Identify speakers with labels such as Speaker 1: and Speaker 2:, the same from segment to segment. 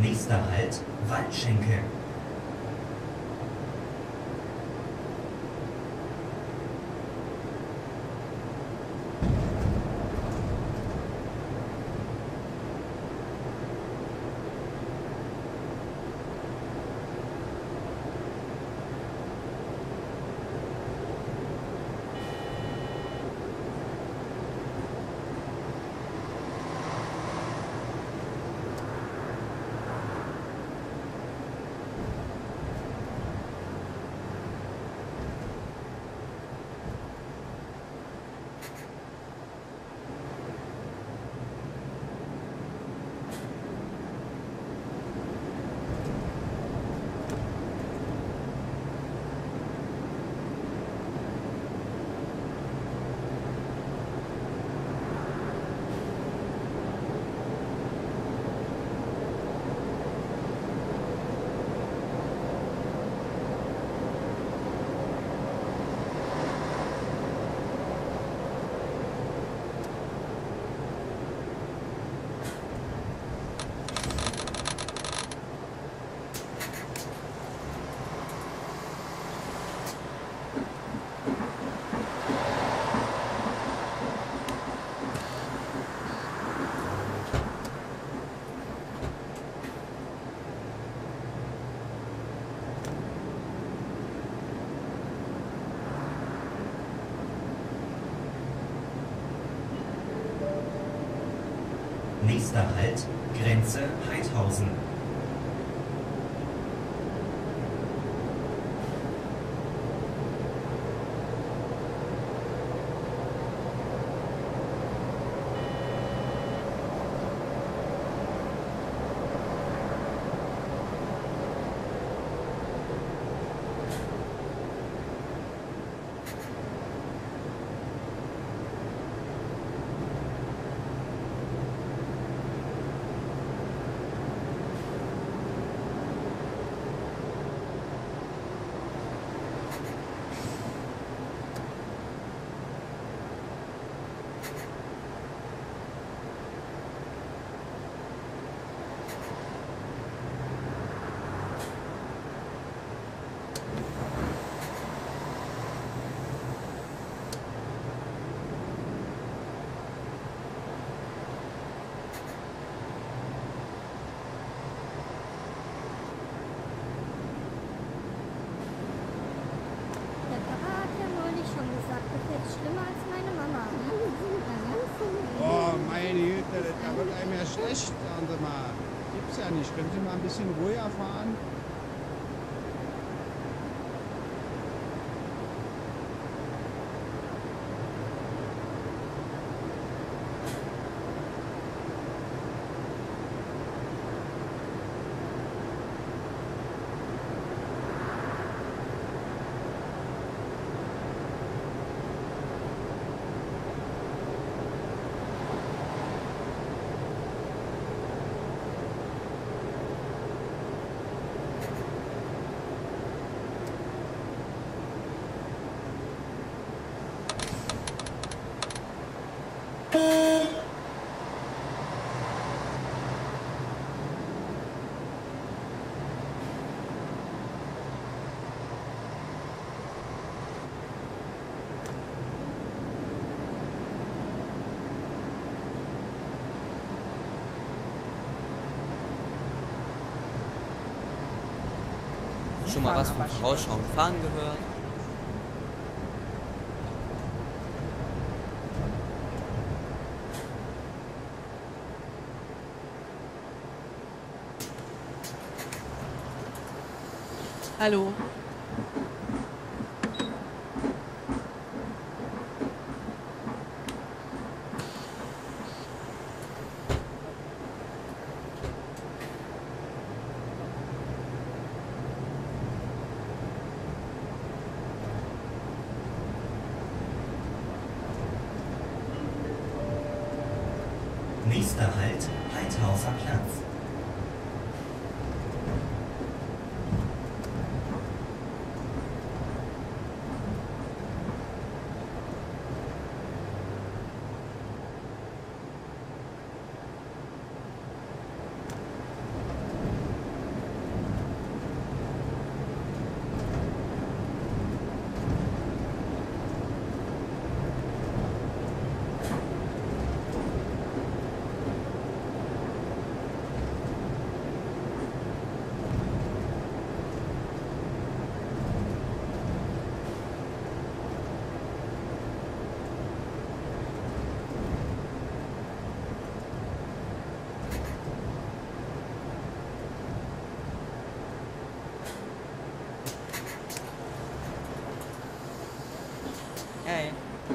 Speaker 1: Nächster Halt, Waldschenke. Nächster Halt, Grenze Heidhausen.
Speaker 2: Ja nicht. Können Sie mal ein bisschen ruhiger fahren?
Speaker 3: Schon mal was vom Vorausschauen fahren gehört?
Speaker 4: Hallo.
Speaker 1: Nächster Halt, Heidhauser Platz.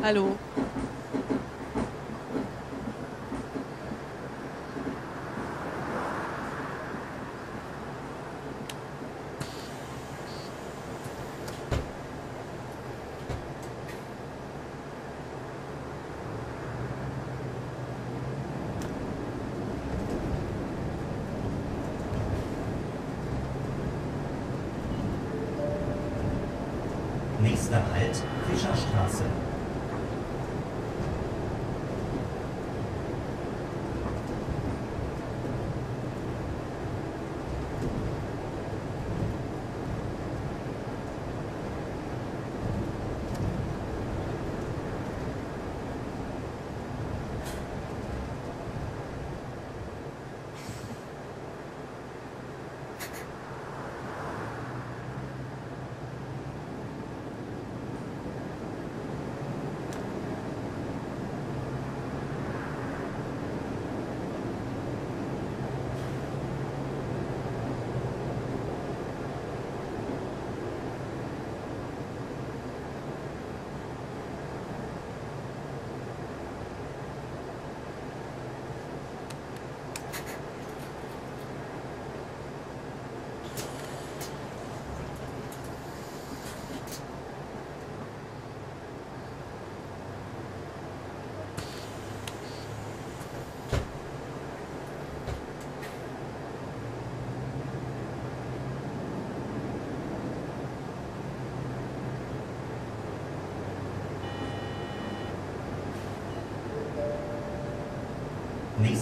Speaker 4: Hallo.
Speaker 1: Nächster Halt, Fischerstraße.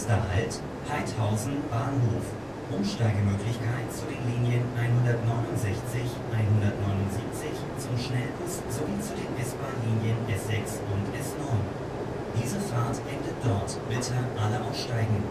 Speaker 1: Nächster Halt, Heidhausen Bahnhof. Umsteigemöglichkeit zu den Linien 169, 179 zum Schnellbus sowie zu den S-Bahn-Linien S6 und S9. Diese Fahrt endet dort. Bitte alle aussteigen.